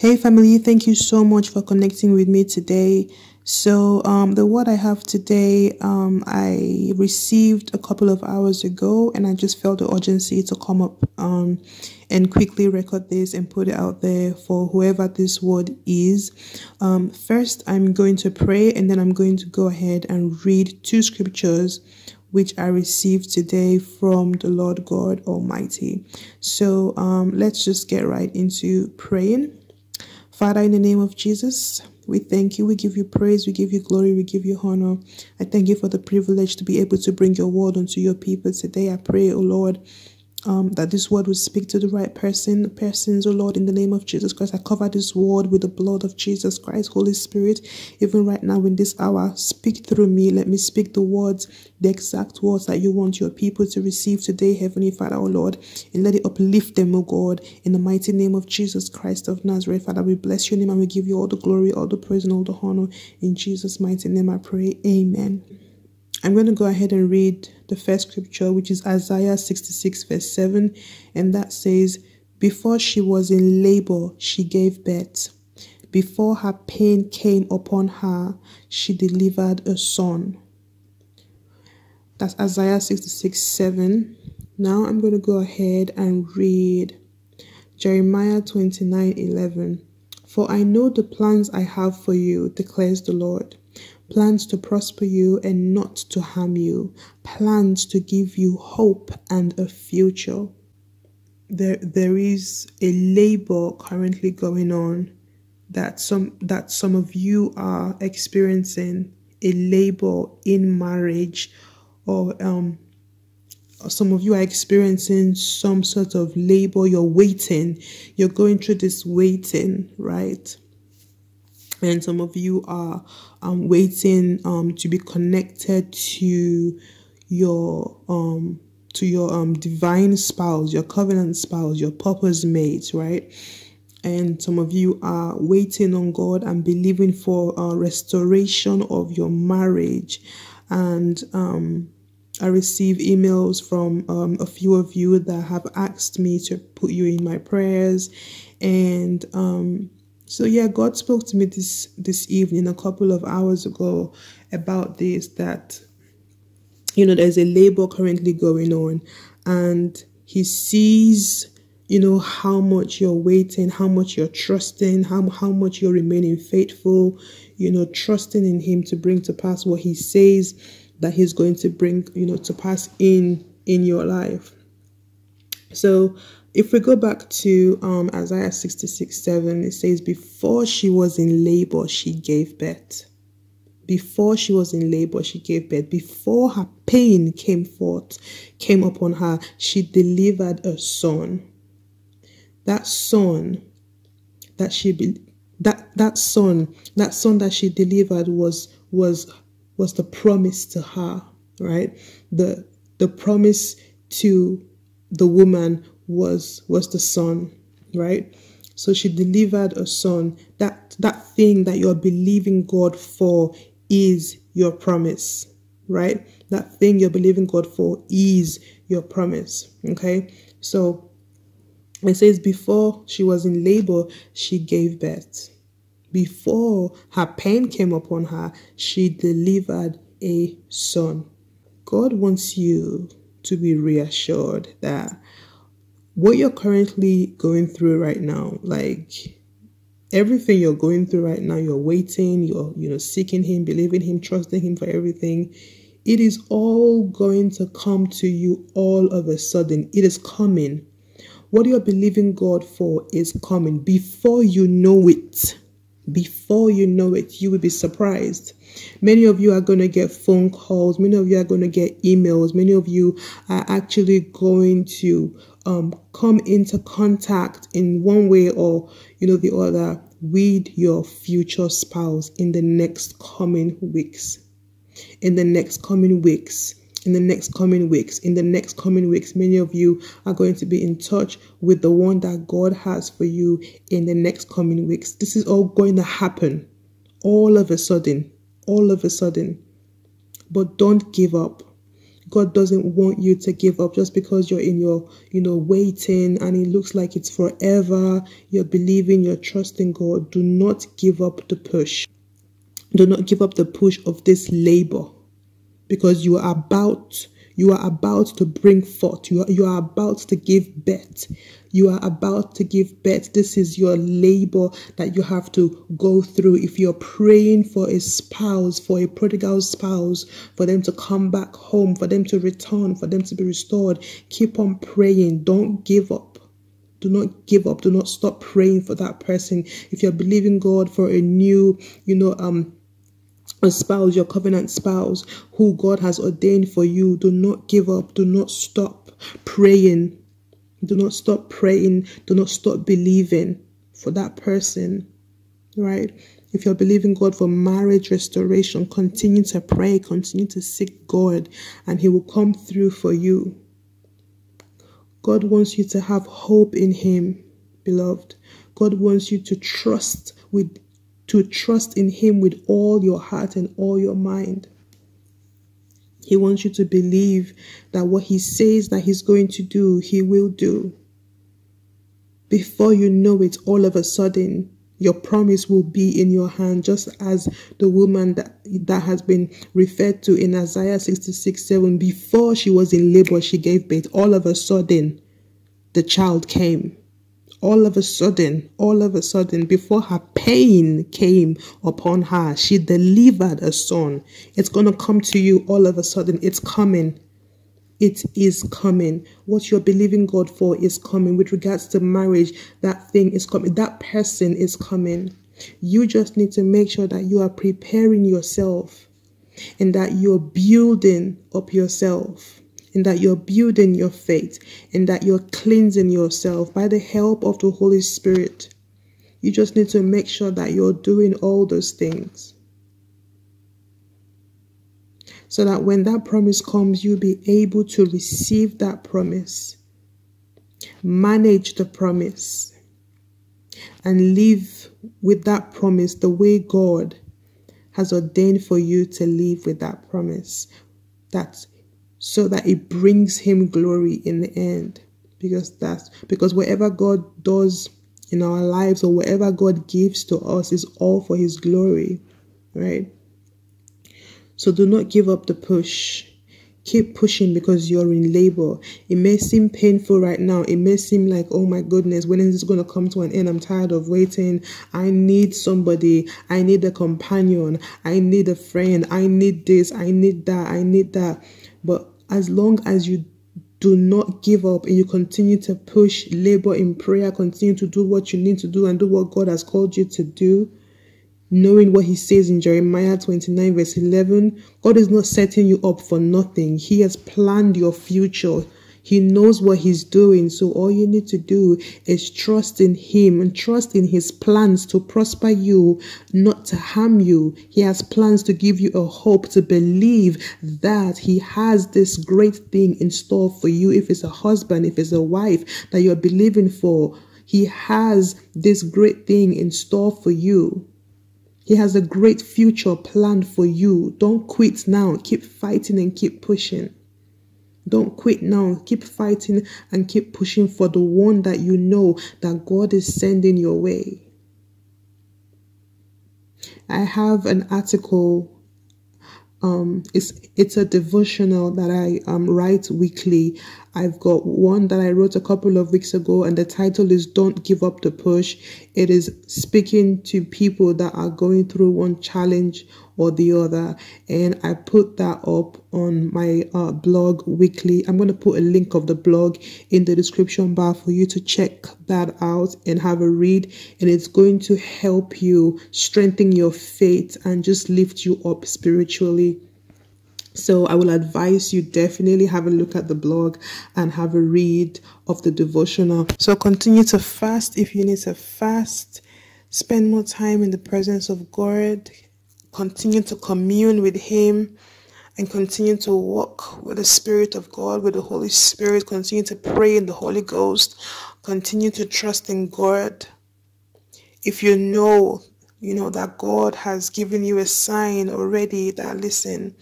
Hey family, thank you so much for connecting with me today. So, um, the word I have today, um, I received a couple of hours ago, and I just felt the urgency to come up um, and quickly record this and put it out there for whoever this word is. Um, first, I'm going to pray, and then I'm going to go ahead and read two scriptures which I received today from the Lord God Almighty. So, um, let's just get right into praying. Father, in the name of Jesus, we thank you. We give you praise. We give you glory. We give you honor. I thank you for the privilege to be able to bring your word unto your people today. I pray, O Lord, um, that this word will speak to the right person, persons, oh Lord, in the name of Jesus Christ. I cover this word with the blood of Jesus Christ, Holy Spirit, even right now in this hour, speak through me. Let me speak the words, the exact words that you want your people to receive today, Heavenly Father, oh Lord, and let it uplift them, oh God, in the mighty name of Jesus Christ of Nazareth. Father, we bless your name and we give you all the glory, all the praise, and all the honor. In Jesus' mighty name, I pray. Amen. I'm going to go ahead and read the first scripture, which is Isaiah 66, verse 7, and that says, Before she was in labor, she gave birth. Before her pain came upon her, she delivered a son. That's Isaiah 66, 7. Now I'm going to go ahead and read Jeremiah 29, 11. For I know the plans I have for you, declares the Lord plans to prosper you and not to harm you, plans to give you hope and a future. There, there is a labor currently going on that some that some of you are experiencing a labor in marriage or um some of you are experiencing some sort of labor. You're waiting. You're going through this waiting right and some of you are um, waiting um, to be connected to your um to your um divine spouse your covenant spouse your purpose mate right? And some of you are waiting on god and believing for a restoration of your marriage. And um I receive emails from um, a few of you that have asked me to put you in my prayers, and um, so yeah, God spoke to me this this evening a couple of hours ago about this that you know there's a labor currently going on and he sees you know how much you're waiting, how much you're trusting, how how much you're remaining faithful, you know, trusting in him to bring to pass what he says that he's going to bring, you know, to pass in in your life. So if we go back to um, Isaiah 66 7, it says, Before she was in labor, she gave birth. Before she was in labor, she gave birth. Before her pain came forth, came upon her, she delivered a son. That son that she be, that that son, that son that she delivered was was was the promise to her, right? The the promise to the woman was was the son, right? So she delivered a son. That that thing that you're believing God for is your promise, right? That thing you're believing God for is your promise. Okay. So it says before she was in labor, she gave birth. Before her pain came upon her, she delivered a son. God wants you to be reassured that what you're currently going through right now, like everything you're going through right now, you're waiting, you're you know seeking him, believing him, trusting him for everything. It is all going to come to you all of a sudden. It is coming. What you're believing God for is coming before you know it. Before you know it, you will be surprised. Many of you are going to get phone calls. Many of you are going to get emails. Many of you are actually going to um, come into contact in one way or you know the other with your future spouse in the next coming weeks in the next coming weeks in the next coming weeks in the next coming weeks many of you are going to be in touch with the one that god has for you in the next coming weeks this is all going to happen all of a sudden all of a sudden but don't give up God doesn't want you to give up just because you're in your, you know, waiting and it looks like it's forever. You're believing, you're trusting God. Do not give up the push. Do not give up the push of this labor because you are about you are about to bring forth. You are, you are about to give birth. You are about to give birth. This is your labor that you have to go through. If you're praying for a spouse, for a prodigal spouse, for them to come back home, for them to return, for them to be restored, keep on praying. Don't give up. Do not give up. Do not stop praying for that person. If you're believing God for a new, you know, um, a spouse, your covenant spouse, who God has ordained for you. Do not give up. Do not stop praying. Do not stop praying. Do not stop believing for that person. Right? If you're believing God for marriage restoration, continue to pray, continue to seek God, and He will come through for you. God wants you to have hope in Him, beloved. God wants you to trust with to trust in Him with all your heart and all your mind. He wants you to believe that what He says that He's going to do, He will do. Before you know it, all of a sudden, your promise will be in your hand, just as the woman that, that has been referred to in Isaiah 66 7. Before she was in labor, she gave birth. All of a sudden, the child came all of a sudden, all of a sudden, before her pain came upon her, she delivered a son. It's going to come to you all of a sudden. It's coming. It is coming. What you're believing God for is coming. With regards to marriage, that thing is coming. That person is coming. You just need to make sure that you are preparing yourself and that you're building up yourself and that you're building your faith and that you're cleansing yourself by the help of the Holy Spirit. You just need to make sure that you're doing all those things. So that when that promise comes, you'll be able to receive that promise, manage the promise, and live with that promise the way God has ordained for you to live with that promise. That's so that it brings him glory in the end. Because that's because whatever god does in our lives or whatever god gives to us is all for his glory right? So do not give up the push. Keep pushing because you're in labor. It may seem painful right now. It may seem like oh my goodness when is this going to come to an end? I'm tired of waiting. I need somebody. I need a companion. I need a friend. I need this. I need that. I need that but as long as you do not give up and you continue to push, labor in prayer, continue to do what you need to do and do what God has called you to do, knowing what He says in Jeremiah 29, verse 11, God is not setting you up for nothing. He has planned your future. He knows what he's doing. So all you need to do is trust in him and trust in his plans to prosper you, not to harm you. He has plans to give you a hope to believe that he has this great thing in store for you. If it's a husband, if it's a wife that you're believing for, he has this great thing in store for you. He has a great future planned for you. Don't quit now. Keep fighting and keep pushing. Don't quit now. Keep fighting and keep pushing for the one that you know that God is sending your way. I have an article um it's it's a devotional that i um write weekly i've got one that i wrote a couple of weeks ago and the title is don't give up the push it is speaking to people that are going through one challenge or the other and i put that up on my uh, blog weekly i'm going to put a link of the blog in the description bar for you to check that out and have a read and it's going to help you strengthen your faith and just lift you up spiritually so I will advise you definitely have a look at the blog and have a read of the devotional. So continue to fast if you need to fast. Spend more time in the presence of God continue to commune with Him and continue to walk with the Spirit of God, with the Holy Spirit, continue to pray in the Holy Ghost, continue to trust in God. If you know, you know, that God has given you a sign already that, listen,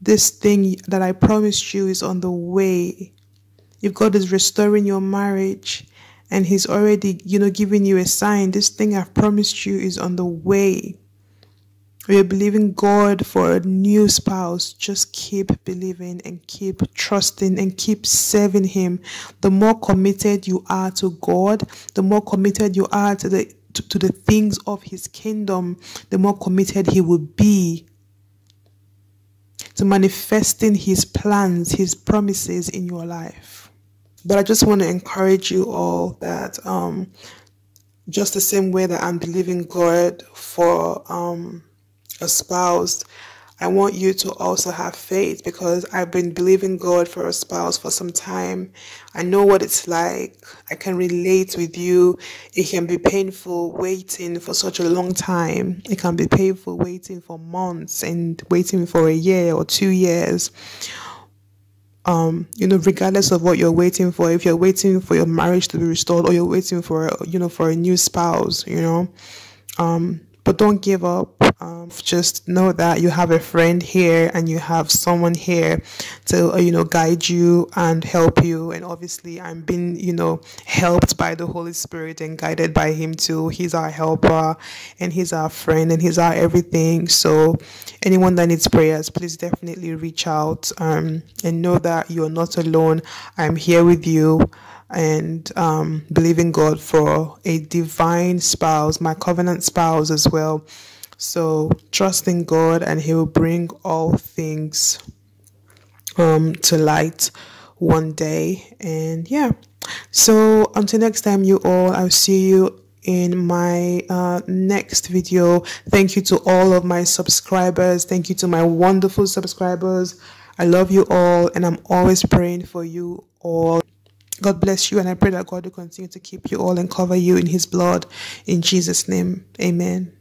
this thing that I promised you is on the way. If God is restoring your marriage and He's already, you know, giving you a sign, this thing I've promised you is on the way. Or you're believing God for a new spouse, just keep believing and keep trusting and keep serving Him. The more committed you are to God, the more committed you are to the to, to the things of His kingdom, the more committed He will be to manifesting His plans, His promises in your life. But I just want to encourage you all that um, just the same way that I'm believing God for um, a spouse, I want you to also have faith because I've been believing God for a spouse for some time. I know what it's like. I can relate with you. It can be painful waiting for such a long time. It can be painful waiting for months and waiting for a year or two years. Um, you know, regardless of what you're waiting for, if you're waiting for your marriage to be restored or you're waiting for, you know, for a new spouse, you know, um, but don't give up. Um, just know that you have a friend here and you have someone here to, uh, you know, guide you and help you. And obviously, I'm being, you know, helped by the Holy Spirit and guided by Him too. He's our helper and He's our friend and He's our everything. So, anyone that needs prayers, please definitely reach out um, and know that you're not alone. I'm here with you and um, believing God for a divine spouse, my covenant spouse as well. So trust in God, and He will bring all things um, to light one day. And yeah, so until next time, you all, I'll see you in my uh, next video. Thank you to all of my subscribers. Thank you to my wonderful subscribers. I love you all, and I'm always praying for you all. God bless you, and I pray that God will continue to keep you all and cover you in His blood. In Jesus' name, amen.